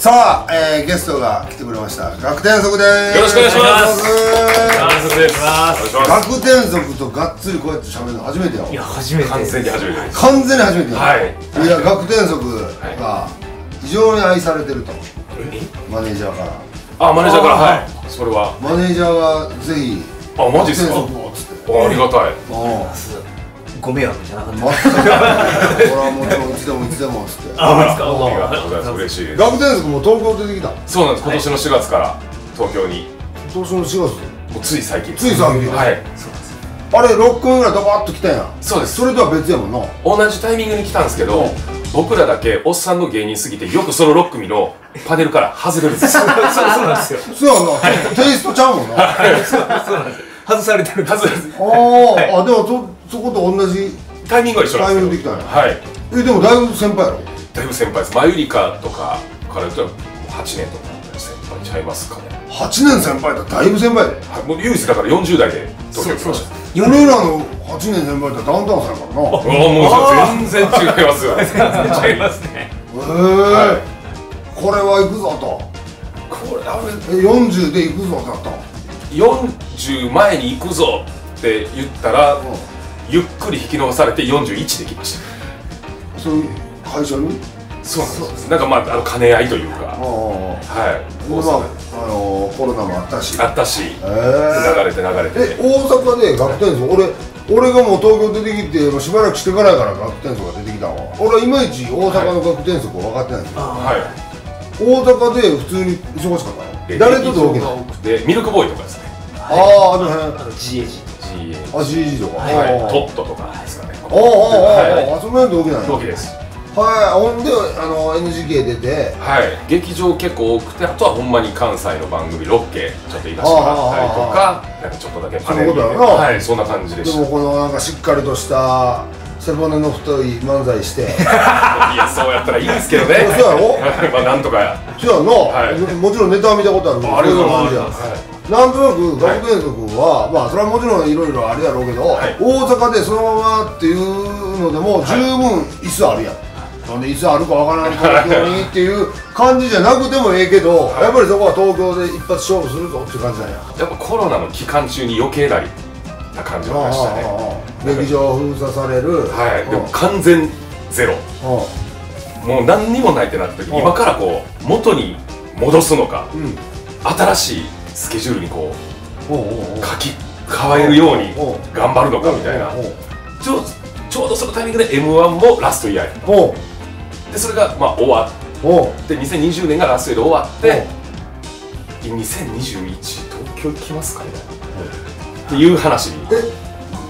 さあ、えー、ゲストが来てくれました。学天則です。よろしくお願いします。学天則とがっつりこうやって喋るの初めてよいや初めて完全に初めてです。完全に初めてよはい。いや学天則が非常に愛されてると。マネージャーから。あマネージャーから。はい。それは。マネージャーがぜひあマジっすか？あありがたい。うんご迷惑じゃなかった。俺はもちろんいつでもいつでもっつって。ありがとうございます嬉しいです。学天則も東京出てきたそうなんです。今年の4月から東京に。今年の4月もうつい最近つい最近？はい。あれ6組ぐらいドバッと来たや。んそうです。それとは別やもんな。同じタイミングに来たんですけど僕らだけおっさんの芸人すぎてよくその6組のパネルから外れるんですよ。そ うそうなんですよ。そうやんなテイストちゃうもんな。あそうなんです。外されてる外れる。ー。あでもそそこと同じタイミングは一緒なんですけどタイミングできたんやはい。えでもだいぶ先輩やろ？だいぶ先輩です。マユリカとかから言ったらもう8年とか先輩ちゃいますかね。8年先輩だ。ったらだいぶ先輩で。はい。もう唯一だから40代で東京来ました。俺らの8年先輩ってダウンタウンさんやからな。もう全然違いますよ。違いますね。えこれは行くぞと。これあれえ40で行くぞってなったの40前に行くぞって言ったらゆっくり引き伸ばされて41できました。そういう会社に？そうなんです。なんかまああの兼ね合いというか。はい。ま大阪ああのコロナもあったし。あったし。へ流えれて流れて。え大阪で学天層俺俺がもう東京出てきてもうしばらくしてからやから学天層が出てきたわ俺はいまいち大阪の学天層が分かってないんですよ、はい大阪で普通に忙しかった誰と同期なの劇場が多くてミルクボー。イとかですねあああの辺あの GAG GA あ GG とかは。い。あトットとかですかね。ああああはい。ああその辺同期なんや同期です。はい。ほんであの NGK 出て。はい。劇場結構多くてあとはほんまに関西の番組ロケちょっと行かせてもらったりとかなんかちょっとだけパネルそういうことやな。はい。そんな感じでしたでもこのなんかしっかりとした背骨の太い漫才して。いやそうやったらいいですけどね。そうやろ？まあなんとか。やそうやな、はい。もちろんネタは見たことあるありがとうございす。感じやなんとなく学天則は、まあそれはもちろんいろいろあるやろうけど、はい。大阪でそのままっていうのでも十分椅子あるやん、なんで椅子あるかわからん東京にっていう感じじゃなくてもええけど、やっぱりそこは東京で一発勝負するぞっていう感じなんや。やっぱコロナの期間中に余計なりな感じがましたね。劇場封鎖される。はい。でもうん。完全ゼロ。うもう何にもないってなった時うん。今からこう元に戻すのかんうん。新しいスケジュールにこう書き換えるように頑張るのかみたいな。ちょうちょうどそのタイミングで m 1もラストイヤーでそれがまあ終わって2020年がラストイヤーで終わって2021東京行きますかみたいなっていう話に。え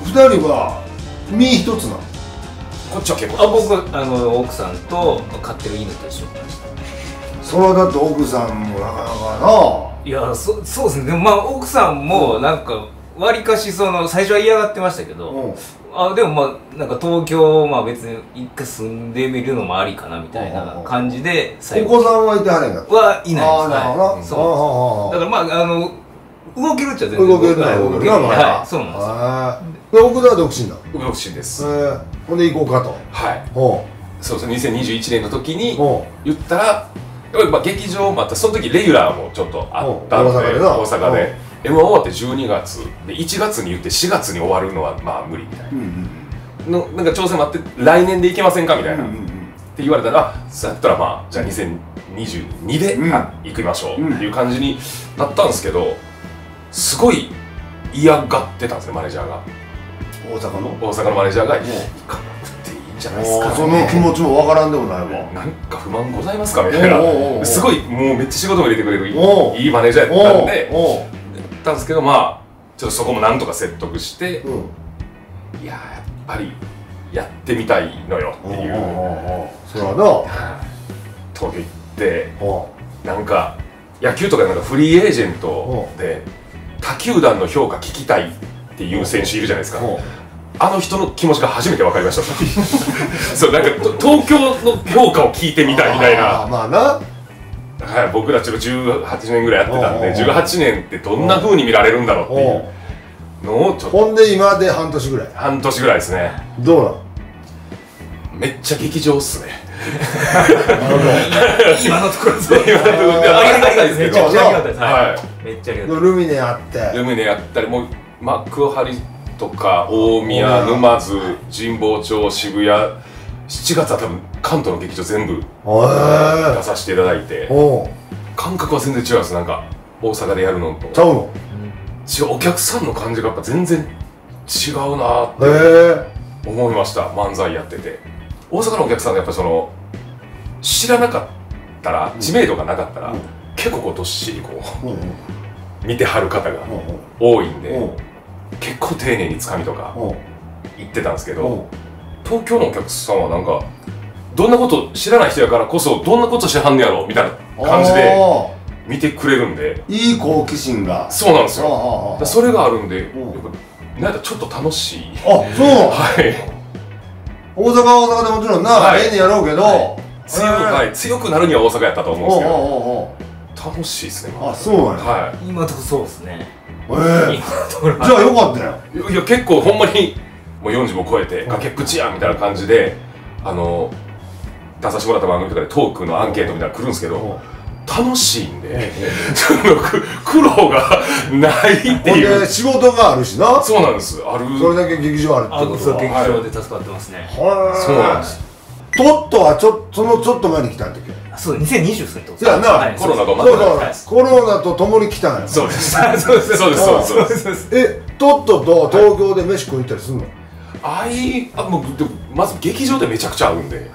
二人は身一つなの？こっちは結あ構僕あの奥さんと飼ってる犬と一緒にそれはだって奥さんもなかなかいやそそうですね。でもまあ奥さんもなんかわりかしその最初は嫌がってましたけど、なうん。あでもまあなんか東京まあ別に一回住んでみるのもありかなみたいな感じで最お子さんはいてはれんかはいないです。ああなるほど。だあからまああの動けるっちゃ全然動けるなはい動けるは。いそうなんですよ。奥田は独身だ独身です。えー、ほんで行こうかと。はい。ほそうそう2021年の時うにほ言ったらまあ劇場もあった。その時レギュラーもちょっとあったんでうん。大阪で。m 1終わって12月。で1月に言って4月に終わるのはまあ無理みたいううんうん。なのなんか挑戦もあって来年でいけませんかみたいな、っうんうん。て言われたらあそうやったらまあじゃあ2022で、うん。あ行きましょう。うん。っていう感じになったんですけどすごい嫌がってたんですねマネージャーが。大阪の？大阪のマネージャーが行かなくてじゃないですか、ね、その気持ちもわからんでもないわ。なんか不満ございますかみたいな。うすごいもうめっちゃ仕事も入れてくれるいいいいマネージャーやったんでやったんですけどまあちょっとそこもなんとか説得してうん。いややっぱりやってみたいのよっていう。それはな。東京行ってなんか野球とかなんかフリーエージェントで他球団の評価聞きたいっていう選手いるじゃないですかあの人の気持ちが初めて分かりました。そうなんかと東京の評価を聞いてみたいみたいな。まあな。はい、僕らちょっと18年ぐらいやってたんでおうおうおう18年ってどんな風に見られるんだろうっていおううのをちょっと。ほんで今で半年ぐらい。半年ぐらいですね。どうなの？めっちゃ劇場っすね。今のところそう。今のところありがたいですめちゃくちゃありがたいですははい。めっちゃありがたいルミネあってルミネやったりもう幕張とか大宮沼津神保町渋谷7月は多分関東の劇場全部へ出えさせていただいて感覚は全然違うんです。なんか大阪でやるのと。ちゃうの？違うお客さんの感じがやっぱ全然違うなーって思いました漫才やってて。大阪のお客さんがやっぱその知らなかったら知名度がなかったら、うん。結構こうどっしりこうんうん。う見てはる方がうん。多いんで、うん結構丁寧につかみとかう。ん言ってたんですけど、う。ん東京のお客さんはなんかどんなこと知らない人やからこそどんなことしてはんねやろみたいな感じであ見てくれるんで。ーいい好奇心が。そうなんですよ。それがあるんで、なんかちょっと楽しい。あそう。はい。大阪は大阪でもちろんな、はい。ええにやろうけど、は強く,、はい、強くなるには大阪やったと思うんですけど楽しいですね。あそうなんや、は今のところそうですね。ええ。今のところじゃあよかったよ。いいや結構ほんまにもう40も超えて崖っぷちやみたいな感じであの出させてもらった番組とかでトークのアンケートみたいなの来るんですけど楽しいんでそのく苦労がないってほんいうで仕事があるしな。そうなんです。ある。それだけ劇場あるってあことそう劇は場で助かってますね。はそうなんですトットはちょそのちょっと前に来たんだっけ？あそう2020ですねそうやな。はいコロナとそうそう、はいコロナと共に来たんや。そうです。あそうです。そうです。そうです。そうですそうですえトットと東京で飯食いに行ったりすんの、あいあもうでもまず劇場でめちゃくちゃ合うんで、はい。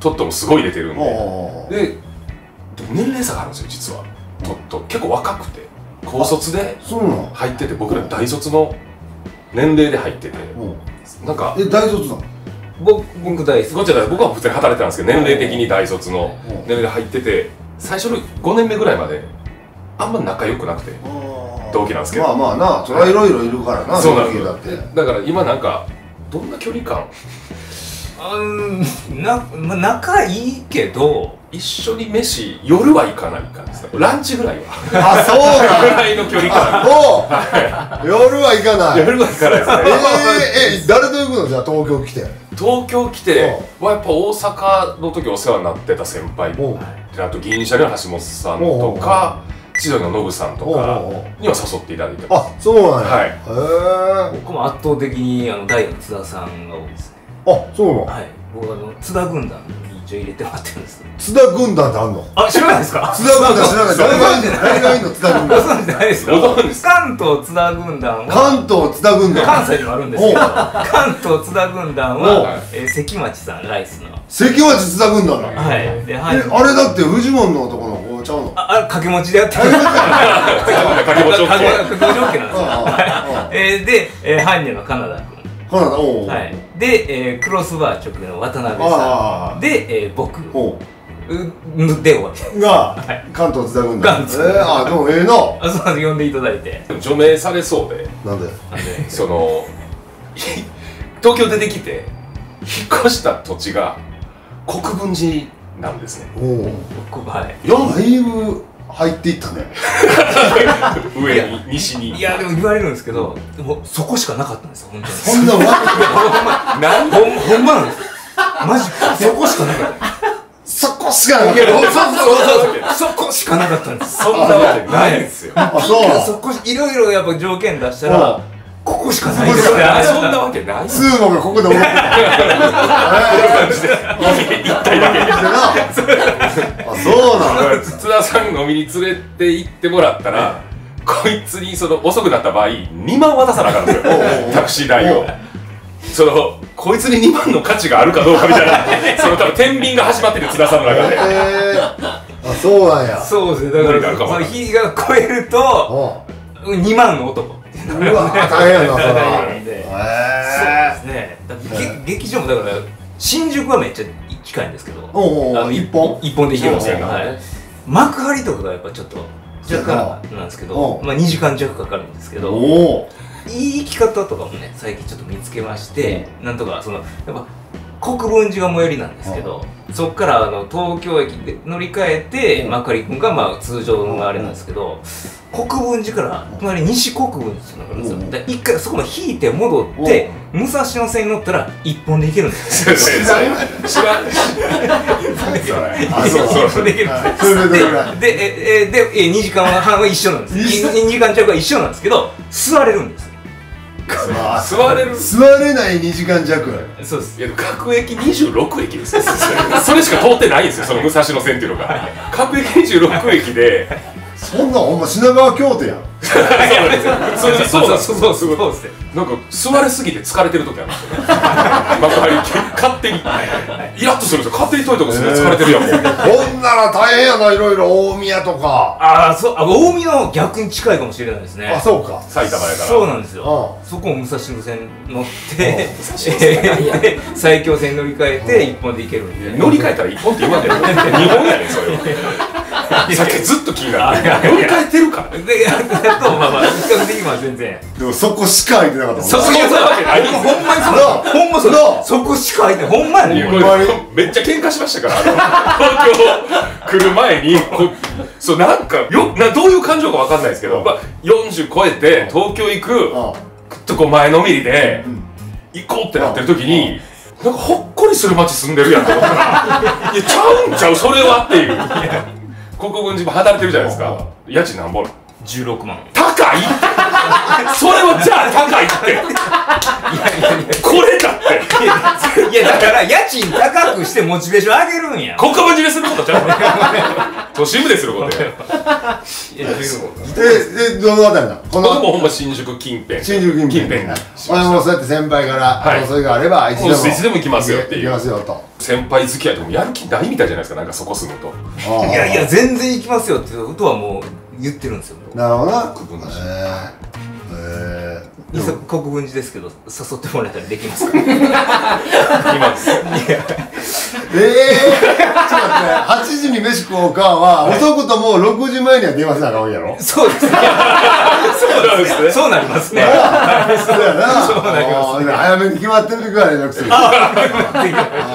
トットもすごい入れてるんで、おうででも年齢差があるんですよ実は。トット。結構若くて。高卒でそうなの？入ってて僕ら大卒の年齢で入ってて。う。んなんかえ大卒なの？僕僕大好きこっちは僕は普通に働いてたんですけど年齢的に大卒の。うん年齢で入ってて最初の5年目ぐらいまであんま仲良くなくて同期なんですけど。まあまあなそれはいろいろいるからなそうなんだって。だから今なんかどんな距離感？な、まあ、仲いいけど一緒に飯夜は行かない感じですねランチぐらいは。あそうなのぐらいの距離感。あそう。夜は行かない。夜は行かないですね。えー、え誰と行くの？じゃあ東京来て。東京来てはやっぱ大阪の時お世話になってた先輩あと銀シャリの橋本さんとか千鳥のノブさんとかには誘っていただいてます。あそうなんや。はい。へえ僕も圧倒的にあのダイヤの津田さんが多いです。ねあそうなの？はい。僕あの津田軍団に一応入れてもらってるんです津田軍団ってあんの？あ知らないですか？津田軍団知らない。誰がいんの誰がいんの？津田軍ご団存知ないですか。関東津田軍団は関東津田軍団。関西にもあるんですけど関東津田軍団は、えー関町さんライスの。関町津田軍団なの？はい。ではい。えあれだってフジモンの男の子ちゃうの？ああれ掛け持ちでやってる。掛け持ち掛け掛け持ち OK なんですよ。あえーで、えー、般若のカナダはい。で、えー、クロスバー直の渡辺さあんで、えー、僕。おう。うで終わりがはい関東津田軍団関東。えー、あでもええな。あそうなんです。呼んでいただいて。除名されそうで。なんで？なんで？その東京出てきて引っ越した土地が国分寺なんですね。おう。僕はい。4だいぶ入っていったね。上に西に。いやでも言われるんですけどでもそこしかなかったんですよ本当に。そんなわなんほんほんまなんです。よマジそこしかなかった。そこしかないけどそうそうそう。そこしかなかったんです。そんなわけないんですよ。あそう。そこしいろいろやっぱ条件出したうん。らここしかない。ここしかない。あそんなわけないスーモがここで踊ってた。一体だけでなあそうなの津田さん飲みに連れて行ってもらったらこいつにその遅くなった場合2万渡さなあかんんですよタクシー代を。そのこいつに2万の価値があるかどうかみたいな その多分天秤が始まってる津田さんの中で。えー、あそうなんや。そうですね。だから日が超えるとう。2万の男うわ 大変やなそれ大変でへそうえですね。だってげ劇場もだから新宿はめっちゃ近いんですけどおうお一本？一本で行けますよ、そうはい、幕張とかがやっぱちょっと若干。なんですけうど、んまあ、2時間弱かかるんですけどおおいい生き方とかもね最近ちょっと見つけまして、なんとかそのやっぱ国分寺が最寄りなんですけど、そっからあの東京駅で乗り換えて、うん。幕張君がまあ通常のあれなんですけど、国分寺から隣西国分寺っていうのがあるんですよ、うん。で一回そこまで引いて戻って、武蔵野線に乗ったら一本で行けるんですよ。知らん。知らん。で行けるんですでどれぐらいで、え、え、で、え、2時間半は一緒なんです。一緒2時間弱は一緒なんですけど、座れるんです。あ座れる。座れない2時間弱。そうです。いや各駅26駅ですよ。それしか通ってないんですよ。その武蔵野線っていうのが。各駅26駅で。そんなんほんま品川京都やん普通にそうそうそうそうです。なんか座れす。ぎて疲れてる時あるんです。よ幕張勝手にイラッとす。るんです。よ勝手に遠いとこす。る疲れてるやんほんなら大変やないろいろ大宮とかああ、そう、あ、大見の逆に近いかもしれないです。ね。あそうか埼玉やからそうなんです。よ。そこを武蔵野線乗って、えー埼京線乗り換えて一本で行けるんで。乗り換えたら一本って言わんで日本やねそれはさっきずっと気になって乗り換えてるからで、やと、まあまあ、比較的今は全然。でもそこしか空いてなかったもん。そ、そ、んなわけない。ほんまにそほんまそうそこしか入ってほんまやねめっちゃ喧嘩しましたから。東京来る前にこ そうなんかよなどういう感情かわかんないですけど、うん。まあ、40超えて東京行くとこう前のめりで行こうってなってる時になんかほっこりする街住んでるやんと思った。ら いやちゃうんちゃう？それはっていう国分寺も働いてるじゃないですか。家賃なんぼなん16万高いって。それはじゃあ高いって。これだって。いやだから家賃高くしてモチベーション上げるんや。国分寺ですることちゃう。都心部ですることや。いやええどのあたりなのこ僕のもほんま新宿近辺。新宿近辺。近辺。俺もしそうやって先輩からはい。があればいつでも。もういつでも行きますよっていう。行きますよと。た先輩付き合いとかもやる気ないみたいじゃないですかなんかそこ住むと。いやいや全然行きますよってことはもう言ってるんですよ。なるほどな。国分寺えええいさ国分寺ですけど誘ってもらえたらできます。か今です。ええちょっと待って8時に飯食おうかは男ともう6時前には電話せなあかんやろ？そうですね。そうなんですね。そうなりますね。そうやな。そうなりますね。早めに決まってる時から連絡する。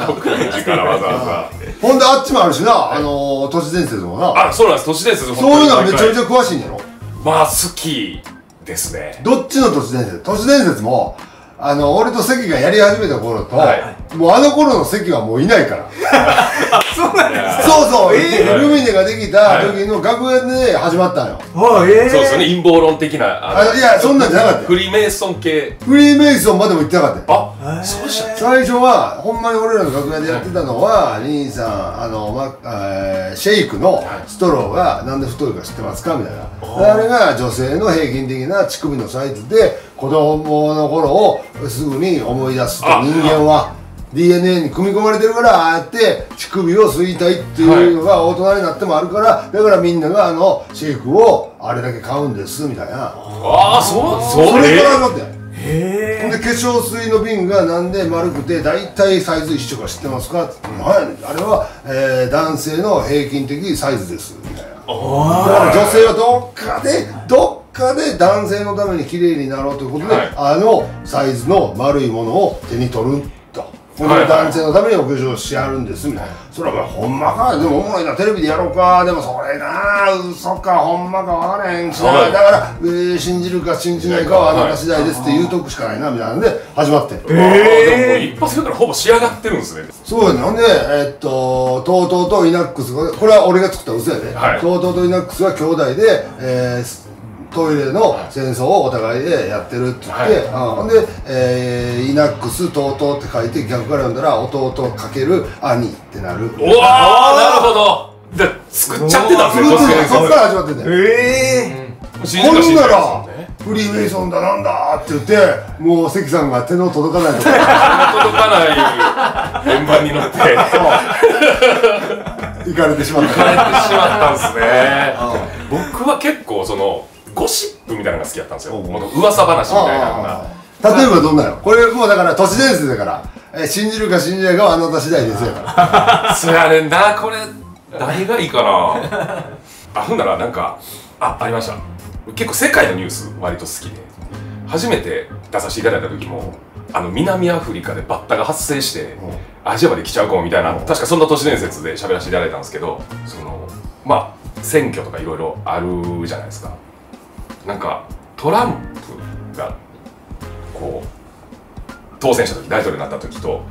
国分寺からわざわざほんであっちもあるしなあの都市伝説もな。あそうなんです。都市伝説そういうのはめちゃめちゃゃ詳しいんやろ。まあ好きですね。どっちの都市伝説？都市伝説もあの俺と関がやり始めた頃と、はいもうあの頃の関はもういないから。そうなんですそうそう、えー。ルミネができた時の楽屋で始まったのよ、あええそうですよね。陰謀論的なあのあいやそんなんじゃなかったよ。フリーメイソン系。フリーメイソンまでも行ってなかったよ。あそうでした最初はほんまに俺らの楽屋でやってたのは兄さんあの、まえーシェイクのストローがなんで太いか知ってますか？みたいな。あれが女性の平均的な乳首のサイズで子供の頃をすぐに思い出すとあ人間は DNA に組み込まれてるからああやって乳首を吸いたいっていうのが大人になってもあるからだからみんながあのシェイクをあれだけ買うんですみたいな。ああそうそれからえ始まったよへほんで化粧水の瓶がなんで丸くて大体サイズ一緒か知ってますか？って言ってはいあれは、えー男性の平均的サイズです。みたいなだから女性はどっかでどっかで男性のために綺麗になろうということで、はい。あのサイズの丸いものを手に取るとほんではい。はい男性のためにお化粧しはるんですみたいな。それはほんまか。でもおもろいなテレビでやろうか。でもそれな。嘘かほんまか分からへん。しな、はい。だから、えー信じるか信じないかはあなた次第ですって言うとくしかないなみたいなんで始まって。んえー、でももう一発目からほぼ仕上がってるんですね。そうやねほんでえっと TOTO とイナックスがこれは俺が作った嘘やで、はい。TOTO とイナックスは兄弟で、えートイレの戦争をお互いでやってるって言って、はい。うん。ほんで、えーイナックス TOTO って書いて逆から読んだら弟かける兄ってなる。おわーなるほど。で作っちゃってたんですねそっから始まってん。ねん。え信じるかほんならフリーメイソンだなんだって言ってもう関さんが手の届かないとこ。届かない円盤に乗って。行かれてしまった。帰ってしまったんですね。僕は結構そのゴシップみたいなのが好きだったんですよ。噂話みたいなのが。例えばどんなの？これもうだから都市伝説だから、えー信じるか信じないかはあなた次第ですよ。そやねんな。これ誰がいいかな？あほんならなんかあありました。結構世界のニュース割と好きで。初めて出させていただいた時もあの南アフリカでバッタが発生して、んアジアまで来ちゃうかもみたいな、う。ん確かそんな都市伝説で喋らせていただいたんですけどそのまあ選挙とかいろいろあるじゃないですかなんかトランプがこう当選した時大統領になった時と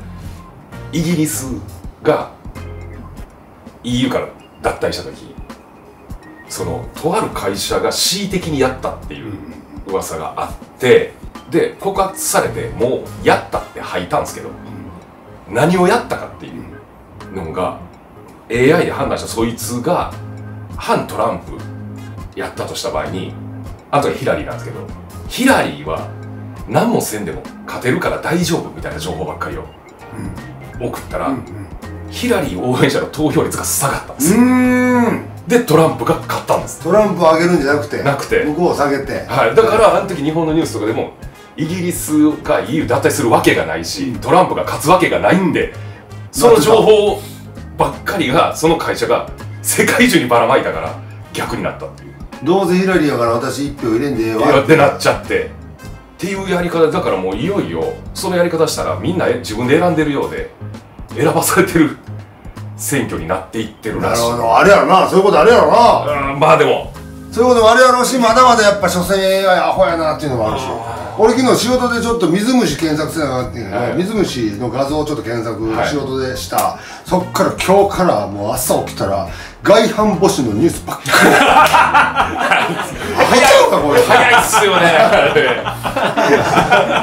イギリスが EU から脱退した時そのとある会社が恣意的にやったっていう噂があってで告発されてもうやったって吐いたんですけど何をやったかっていうのが AI で判断したそいつが反トランプやったとした場合にあとはヒラリーなんですけどヒラリーは何もせんでも勝てるから大丈夫みたいな情報ばっかりを送ったら、ヒラリー応援者の投票率が下がったんですでトランプが勝ったんです。トランプを上げるんじゃなくてなくて。向こうを下げて。はい、だからあの時日本のニュースとかでもイギリスが EU 脱退するわけがないしトランプが勝つわけがないん。でその情報ばっかりがその会社が世界中にばらまいたから逆になったっていうどうせヒラリーやから私一票入れんでええいわやってなっちゃって。っていうやり方だからもういよいよそのやり方したらみんな自分で選んでるようで選ばされてる選挙になっていってるなるらしい。ほど。あれやろな。そういうことあるやろな。うんまあでも。そういうこともあるやろうしまだまだやっぱ所詮 AI アホやなっていうのもあるし。俺昨日仕事でちょっと水虫検索せなあかんっていうのはい。水虫の画像をちょっと検索はい。仕事でした、そっから今日からもう朝起きたら外反母趾のニュースばっかり。早いのかこれ早いっすよね。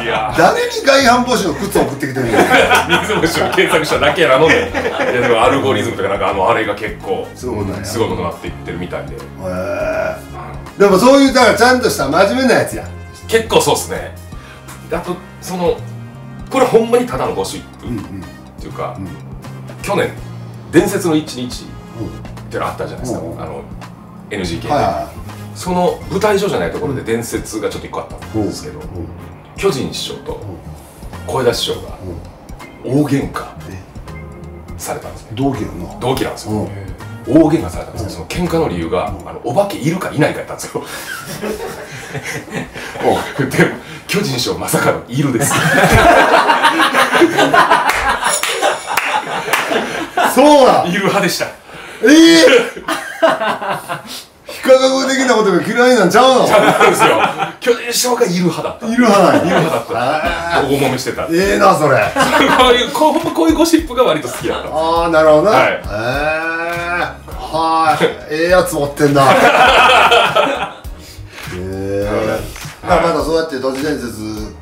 いや。誰に外反母趾の靴送ってきてんの水虫を検索しただけやなのでいやでもアルゴリズムとかなんかあのあれが結構すごいことになっていってるみたいで。へえ。でもそういうだからちゃんとした真面目なやつや。結構そうっすね。あとそのこれほんまにただのゴシっていうか、うん去年伝説の一日ってのあったじゃないですか、うん。あの NG 系で、はいはその舞台上じゃないところで伝説がちょっと一個あったんですけど、い巨人師匠と小枝師匠が大喧嘩されたんですね。同期やな。同期なんですよ、うん。大喧嘩されたんですよ、その喧嘩の理由が、あのお化けいるかいないかやったんですよ。でも巨人師匠まさかのいるです。そうだいる派でしたええ非科学的なことが嫌いなんちゃうの？ちゃんなんですよ。巨人師匠がいる派だった。いる派なんや。いる派だった。あ大揉めしてた。ーええなそれ。こういうこうこういうゴシップが割と好きだった。ああなるほど。なはい。ええはい。ええやつ持ってんな。ええまあまだそうやって都市伝説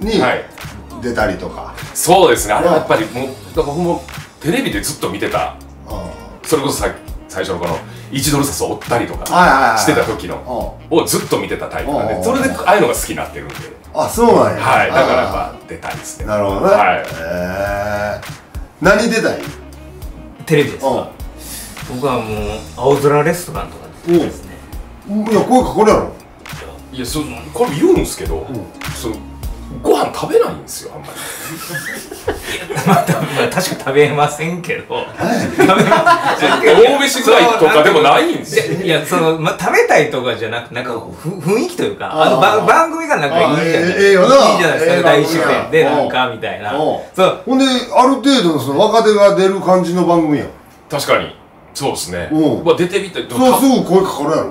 にはい。出たりとか。そうですね。あれはやっぱりもうだから僕もテレビでずっと見てた。あそれこそさ最初のこの1ドル札を追ったりとかしてた時のあをずっと見てたタイプなんうん。でそれでああいうのが好きになってるんで。あそうなんや。はい。だからやっあぱ出たいですねーなるほどね。はい。ええ何出たい？テレビですうん。か僕はもう青空レストランとかですね。いや声かこれやろ。いやそこれ言うんですけど、そのご飯食べないんですよあんまり。まあ、まあ確か食べませんけど。食べませんけど大飯ぐらいとかでもないんですよ。いやその、まあ、食べたいとかじゃなくなんかふ雰囲気というかあの番番組がなんかいいじゃないあーええええよないいじゃないですか、ええ大自然でなんかみたいな。そう。ほんである程度のその若手が出る感じの番組やん。確かに。そうですね。うん。まあ出てみてでもそうすぐ声かかるやろ。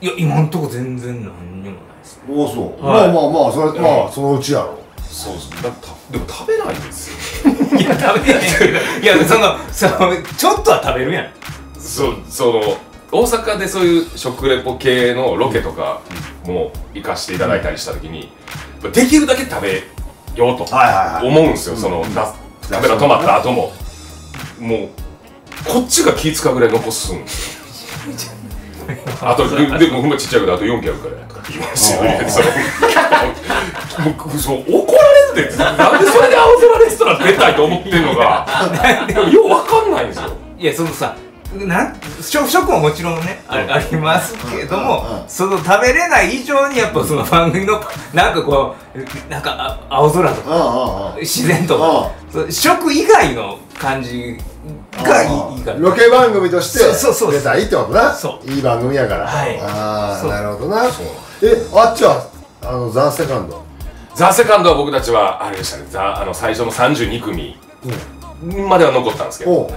いや今んとこ全然何にも。ないですおおそう、はい。まあまあまあそれまあそのうちやろ。そうですだたでも食べないん ですよ。いや食べへんけどいやそのそのちょっとは食べるやん。そうその大阪でそういう食レポ系のロケとかも行かしていただいたりした時にできるだけ食べようとはいはいはい。思うんですよ、そのなカメラ止まった後も。もうこっちが気使うぐらい残すんですよ あとででもほんまちっちゃいけどあと4件あるからとか言いますよね。そうそう怒られるってなんでそれで青空レストラン出たいと思ってんのが ようわかんないんですよ。いやそのさなん食食ももちろんねあ,、ありますけども、うんうんその食べれない以上にやっぱその番組のなんかこうなんかあ青空とか自然とか。食以外の感じがいいいいからロケ番組として出たいってことなそう。いい番組やから。はい。ああなるほどな。そう。えあっちはあのザ・セカンド？ザ・セカンドは僕たちはあれでしたね。ザあの最初の32組までは残ったんですけど、おう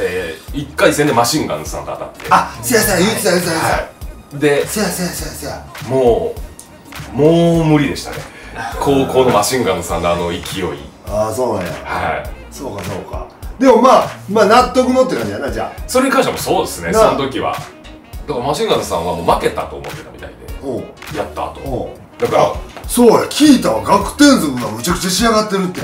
えー、1回戦でマシンガンズさんと当たって。あせやせや言うてた言うてた言うてはい。でたせやせやせやせや。もうもう無理でしたね。後攻のマシンガンズさんのあの勢い。ああそうなんや。はいそうかそうか。でもまあまあ納得のって感じやなじゃあ。それに関してもそうですねその時は。だからマシンガンズさんはもう負けたと思ってたみたいでやった後。だからあそうや聞いたわガクテンソクがむちゃくちゃ仕上がってるって。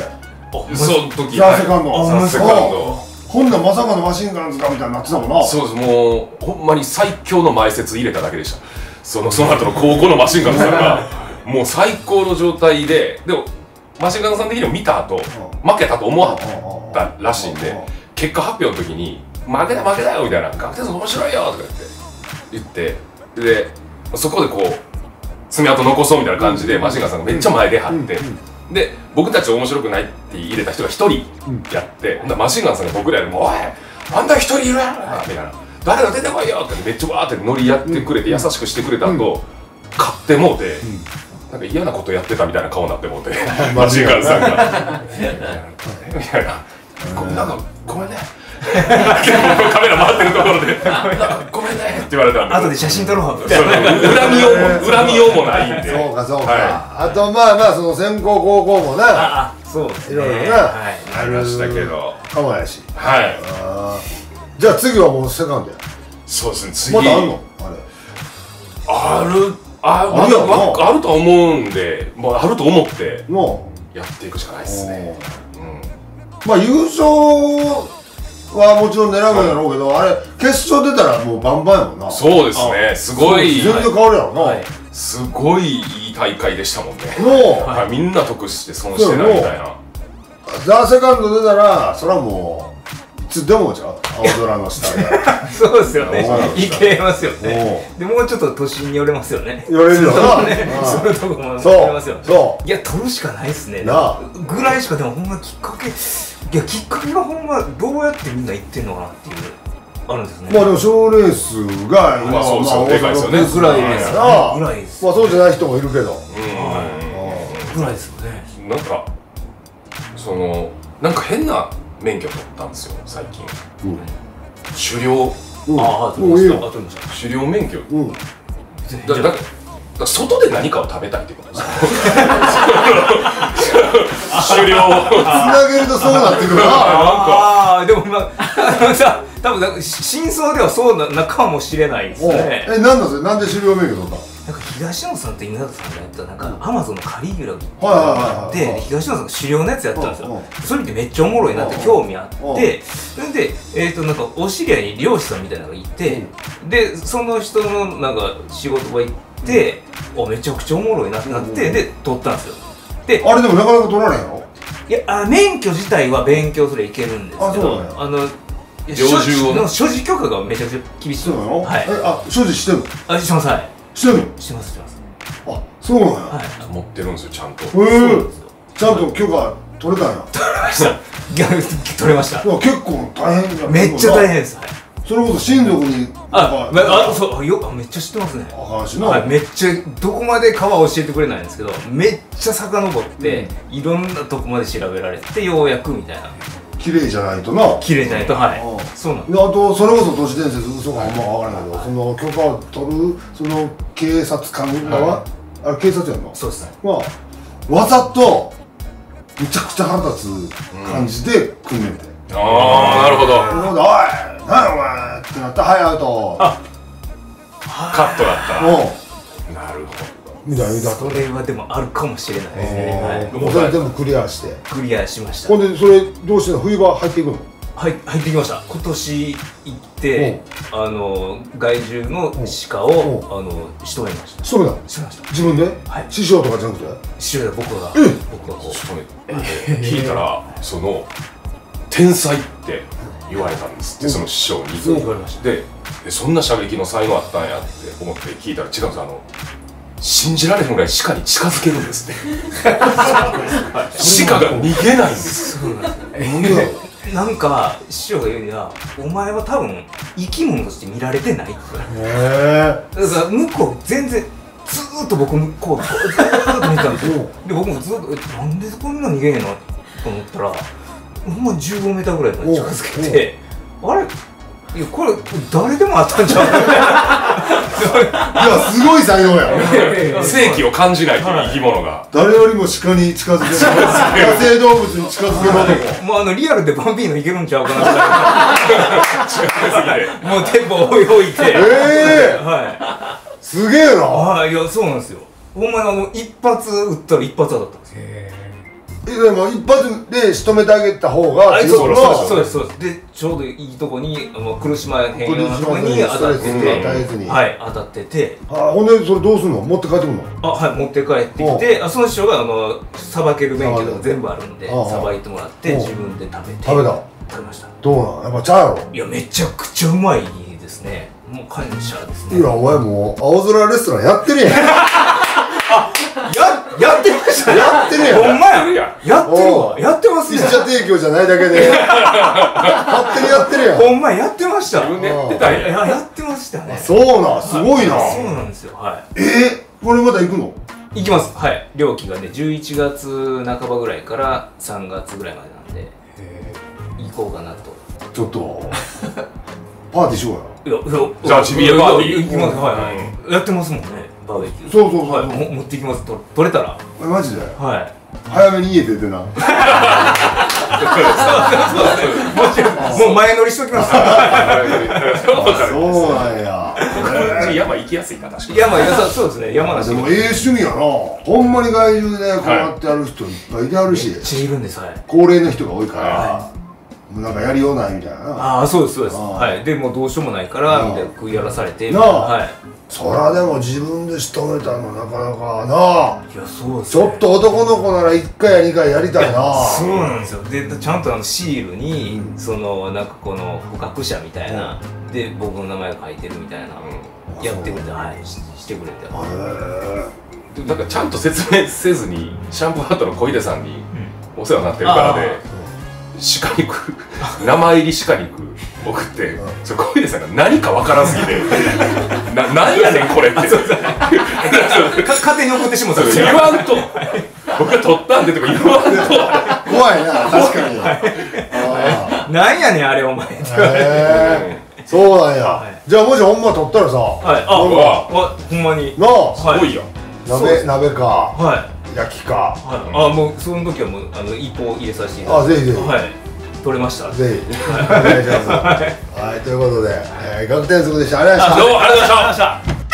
その時。ザ・セカンド。はい。ザ・セカンド。ほんならまさかのマシンガンズかみたいになってたもんな。そうです。もうほんまに最強の前説入れただけでした。そのその後の後攻のマシンガンズさんが もう最高の状態ででもマシンガンズさん的にも見た後負けたと思わはったらしいんで結果発表の時に「負けた負けたよ」みたいな「ガクテンソク面白いよ」とか言って言ってでそこでこう爪痕残そうみたいな感じでマシンガンズさんがめっちゃ前で張ってで僕たち面白くないって入れた人が一人やって、ほんマシンガンズさんが僕らよりも「おいあんた一人いるやろな」みたいな「誰が出てこいよ」ってめっちゃわーってノリやってくれて優しくしてくれた後、買ってもうて、なんか嫌なことやってたみたいな顔になってもうて、マシンガンズさんが。みたいな「ごめんなんかごめんね」結構カメラ回ってるところで「なんかごめんね」って言われたんで後で写真撮ろう。恨みようも 恨みようもないんで。そうかそうか、はあとまあまあその専攻高校もなそうですね。いろいろなはい。ありましたけど。かもやしはいじゃあ次はもうセカンドや。そうですね次。まだあんの？ああるああるよなわあると思うんでもうあると思ってれもやっていくしかないですね。うん。うまあ優勝はもちろん狙うんやろうけど、あれ決勝出たらもうバンバンやもんな。そうですね。すごい。全然変わるやろな、はい。すごいいい大会でしたもんね。もう、はいみんな得して損してないみたいな。ザ・セカンド出たらそれはもう。いつでもじゃう青空の下で。そうですよね。おいけますよね。でもうちょっと都心に寄れますよね。言われるよ。なねうん。そういうとこもそう寄れますよね。そういや取るしかないっすね。なあ。ぐらいしかでもほんまきっかけいやきっかけがほんまどうやってみんな言ってんのかなっていうあるんですね。まあでも賞レースが今まあそうですよまあでかいですよね。大阪のぐらいですなあぐらいですまあそうじゃない人もいるけど。うぐらいですよね。んなんかそのなんか変な免許取ったんですよ最近。うん。狩猟。うん。ああもういいよ。あ取りました。狩猟免許。うん。だだだから外で何かを食べたいってことですよ。狩猟つなげるとそうなってくるなあ あでもまあ さ多分なんか真相ではそうななかもしれないですね。えなんだそれなんで狩猟免許取ったなんか東野さんと稲田さんがやったなんかアマゾンのカリギュラがはいはいはいはいで東野さんが狩猟のやつやったんですうんうんよ。それ見てめっちゃおもろいなって興味あうん。ってでえっとなんかお知り合いに漁師さんみたいなのがいてでその人のなんか仕事場行っておめちゃくちゃおもろいなってなっうん。てで取ったんですよ。であれでもなかなか取られへんやろいやあ免許自体は勉強すればいけるんですけどあの猟銃をね。所持許可がめちゃくちゃ厳しい。そうなの？はい。えあ所持してんの？あしますはいしてんのしてますしてます。あそうなんや。はい。持ってるんですよちゃんと。へえですよ。ちゃんと許可取れたんや。いや取れました。いや結構大変じゃん。めっちゃ大変です。はい。それこそ親族にあ、まああ、そうよあめっちゃ知ってますね。あかんしな、はい、めっちゃどこまで川教えてくれないんですけどめっちゃ遡って、いろんなとこまで調べられてようやくみたいな綺麗じゃないとな。綺麗じゃないとはい。うん。そうなんであとそれこそ都市伝説嘘かあんま分からないけどその許可を取るその警察官側、あれ警察やんのそうですまあわざとむちゃくちゃ腹立つ感じで組ん。でんて、ああなるほど。なるほどおい何やお前ってなったらはいアウトあカットだった。もなるほうみたいな。それはでもあるかもしれないですね、はい、もうそれ全部クリアして。クリアしました。ほんでそれどうして冬場入っていくの？はい入ってきました。今年行ってあの害獣の鹿をう。んあの仕留めました。仕留めた？仕留めました。自分で、はい。師匠とかじゃなくて？父親僕がえ？僕がこどちょっとね聞いたらその天才って言われたんですってその師匠に。う言われました。ででそんな射撃の才能あったんやって思って聞いたら違うんですあの信じられへんぐらい鹿に近づけるんですって鹿が逃げないんです。そうなんですなんか師匠が言うにはお前は多分生き物として見られてないってへえだから向こう全然ずーっと僕向こうずーっと見てたんですよで僕もずっとえなんでこんな逃げへんのと思ったらほんま15メーターぐらいまで近づけてあれいやこれ誰でもあったんちゃういやすごい才能や正気を感じないという生き物が。誰よりも鹿に近づける野生動物に近づける男も。うあのリアルでバンビーノいけるんちゃうかな。もうテンポ置いて。ええはい。すげえな。ああいやそうなんですよ。ほんまにあの一発撃ったら一発当たったんですよ。えでも一発で仕留めてあげた方があそう自分のそうですそうですでちょうどいいとこにあの苦しまへんようなとこに当たってて。与えずに。はい当たってて。あほんでそれどうすんの？持って帰ってくんの？あはい持って帰ってきてあその人があのさばける免許とか全部あるんでああ。さばいてもらってう。ん自分で食べて食べた。食べました。どうなん？やっぱちゃうやろ？いやめちゃくちゃうまいですね。もう感謝ですね。いやお前もう青空レストランやってるやん。や やってましたね。やってるやん。ほんまややるややってるわ。やってますね一社提供じゃないだけで。勝手にやってるやん。ほんまややってました。自分でやってたんいやややってましたね。そうなんすごいな。そうなんですよ。はい。えー、これまた行くの？行きます。はい。料金がね11月半ばぐらいから3月ぐらいまでなんで行こうかなと。ちょっと。パーティーしようや。いやいやじゃあジビエパーティー行きますはいはいやってますもんねそうそうそう。はい。も持ってきます。と取れたら。えマジで？はい。早めに家出てな。もう前乗りしときます。そうなんや。山行きやすいか確かに。山いやそうそうですね。山梨。でもええ趣味やな。ほんまに外中でこうやってやる人いっぱいいてあるし、ちゃいるんですはい。高齢の人が多いから、もうなんかやりようないみたいな。なああそうですそうです。ああ。はい。でもうどうしようもないからああ。みたいな食いやらされてみなあたいな。はい。そらでも自分で仕留めたのなかなかな。いやそうですちょっと男の子なら1回や2回やりたいな。そうなんですよ。でちゃんとあのシールに、そのなんかこの捕獲者みたいな、で僕の名前が書いてるみたいな、やってくれてはいししてくれて、へでもなんかちゃんと説明せずにシャンプーハットの小出さんにお世話になってるからで鹿肉。生入り鹿肉送ってそれ小出さんが何かわからんすぎてななんやねんこれって。か勝手に送ってしまったんですよ言わんと。僕が取ったんでとか言わんと。ー怖いな確かに。あなんやねんあれお前。そうなんや、い。じゃあもしほんま取ったらさ、はい。あほんまに。なあ、すごいやん。鍋鍋か。はい焼きか。はい、あもうその時はもうあの一報入れさせていただいて。あぜひぜひ。はい。取れました。ぜひ。お願いします。はい。ということで、えー、学天則でした。ありがとうございました。どうもありがとうございました